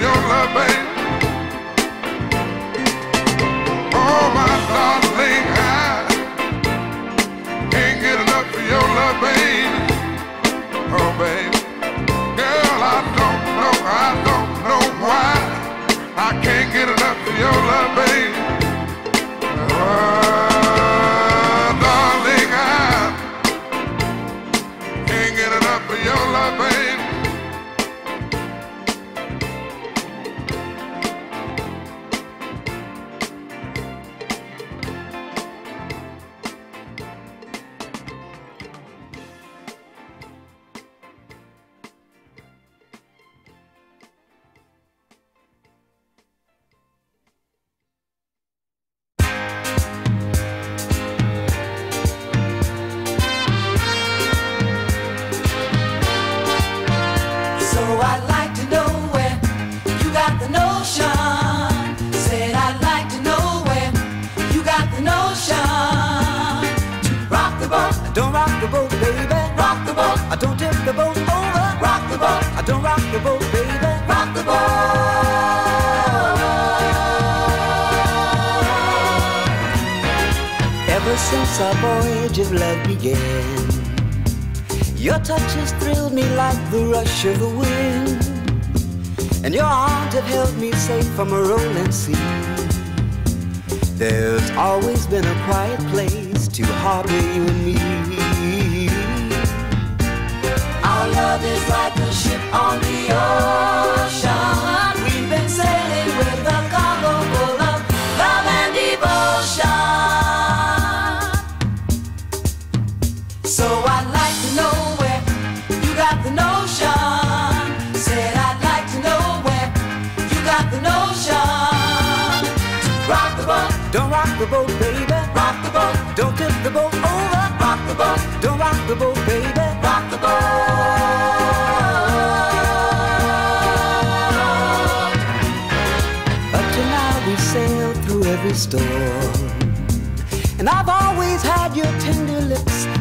your love, baby. Oh, my darling, I can't get enough of your love, baby. Oh. Girl, I don't know, I don't know why I can't get enough of your love. Oh.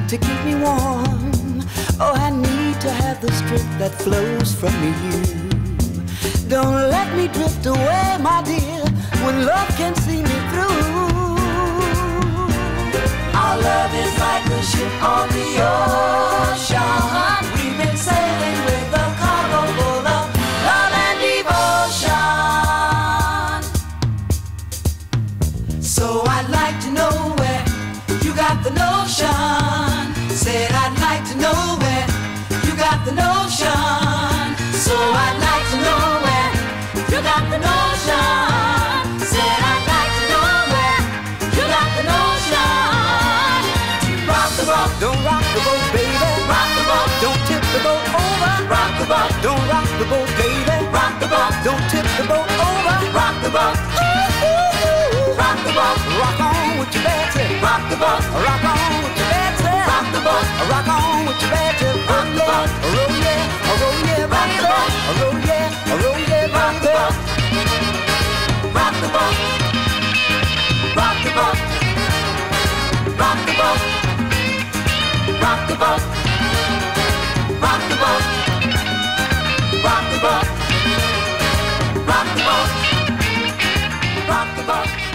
To keep me warm. Oh, I need to have the strength that flows from you. Don't let me drift away, my dear, when love can see me through. Our love is like a ship on the ocean. We've been sailing boat, rock on with your Betsy. Rock the boat, rock on with your Betsy. Rock the boat, rock on with your Betsy. Rock the boat, roll yeah, roll yeah, rock the boat, roll yeah, roll yeah, rock the boat. Rock the boat, rock the boat, rock the boat, rock the boat, rock the boat, rock the boat, rock the boat, rock the boat.